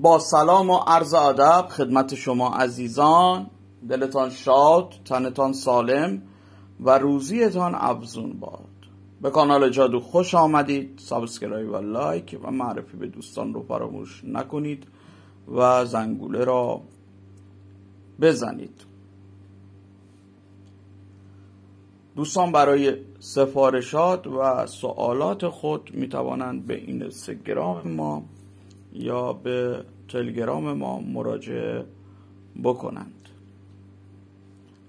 با سلام و عرض ادب خدمت شما عزیزان دلتان شاد تنتان سالم و روزیتان افزون باد. به کانال جادو خوش آمدید subscribe و لایک و معرفی به دوستان رو فراموش نکنید و زنگوله را بزنید. دوستان برای سفارشات و سوالات خود می توانند به این اینستاگرام ما یا به تلگرام ما مراجعه بکنند.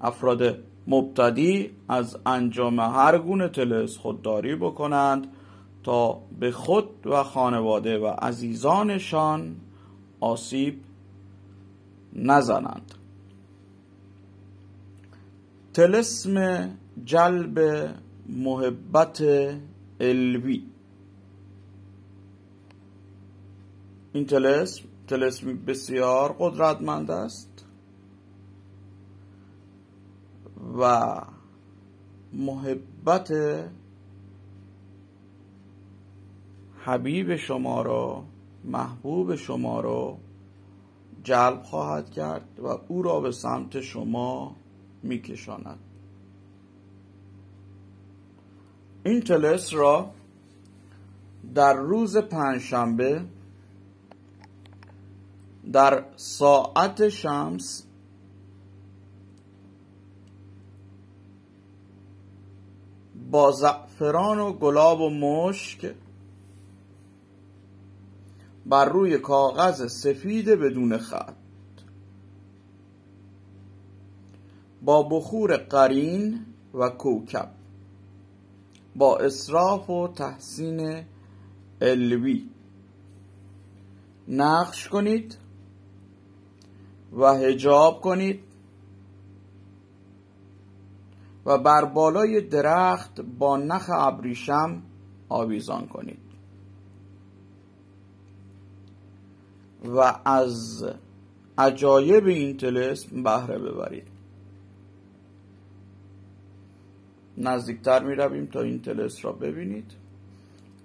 افراد مبتدی از انجام هر گونه تلس خودداری بکنند تا به خود و خانواده و عزیزانشان آسیب نزنند. تلسم جلب محبت الوی این تلسم تلسمی بسیار قدرتمند است و محبت حبیب شما را محبوب شما را جلب خواهد کرد و او را به سمت شما میکشاند. این تلس را در روز پنجشنبه در ساعت شمس با زعفران و گلاب و مشک بر روی کاغذ سفید بدون خط با بخور قرین و کوکب با اصراف و تحسین علوی. نقش کنید. و هجاب کنید و بر بالای درخت با نخ ابریشم آویزان کنید. و از عجایب این تلسم بهره ببرید. نزدیکتر می رویم تا این تلس را ببینید.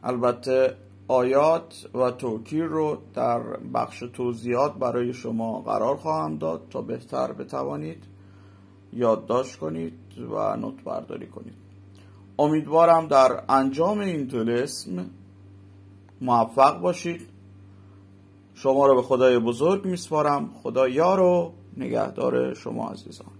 البته آیات و توکیر رو در بخش توضیحات برای شما قرار خواهم داد تا بهتر بتوانید یادداشت کنید و نوت برداری کنید. امیدوارم در انجام این تلسم موفق باشید. شما را به خدای بزرگ میسپارم. خدا یار و نگهدار شما عزیزان.